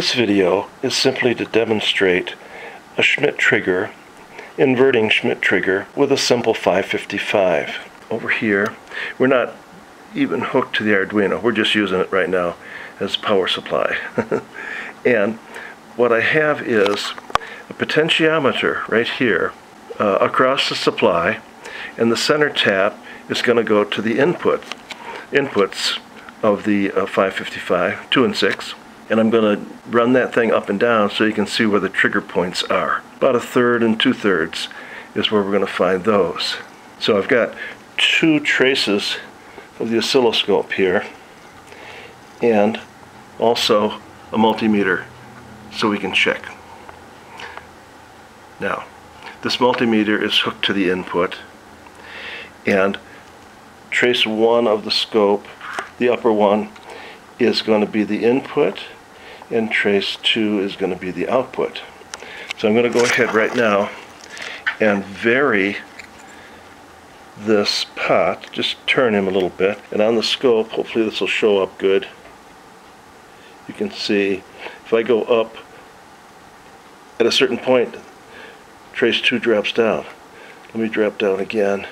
This video is simply to demonstrate a Schmitt trigger, inverting Schmitt trigger with a simple 555. Over here, we're not even hooked to the Arduino, we're just using it right now as power supply. and what I have is a potentiometer right here uh, across the supply and the center tap is going to go to the input inputs of the uh, 555, 2 and 6 and I'm going to run that thing up and down so you can see where the trigger points are. About a third and two thirds is where we're going to find those. So I've got two traces of the oscilloscope here and also a multimeter so we can check. Now, this multimeter is hooked to the input and trace one of the scope, the upper one, is going to be the input and trace 2 is going to be the output. So I'm going to go ahead right now and vary this pot, just turn him a little bit, and on the scope, hopefully this will show up good. You can see if I go up at a certain point, trace 2 drops down. Let me drop down again.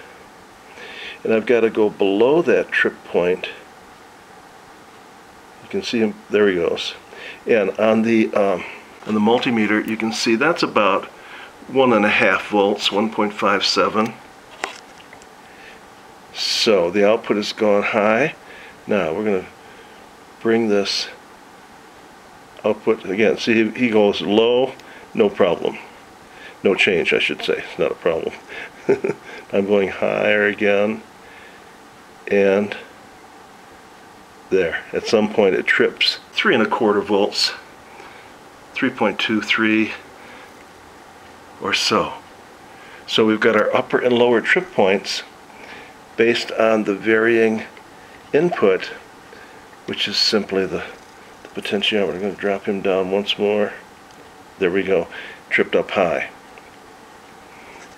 And I've got to go below that trip point. You can see him, there he goes. And on the, um, on the multimeter, you can see that's about one and a half volts, 1.57. So the output has gone high. Now we're going to bring this output again. See, he goes low, no problem. No change, I should say. It's not a problem. I'm going higher again. And there. At some point it trips. Three and a quarter volts, 3.23 or so. So we've got our upper and lower trip points based on the varying input, which is simply the, the potentiometer. I'm going to drop him down once more. There we go. Tripped up high.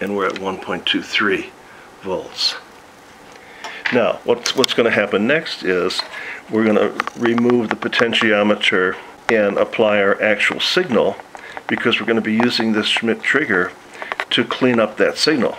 And we're at 1.23 volts. Now, what's, what's going to happen next is we're going to remove the potentiometer and apply our actual signal because we're going to be using this Schmitt trigger to clean up that signal.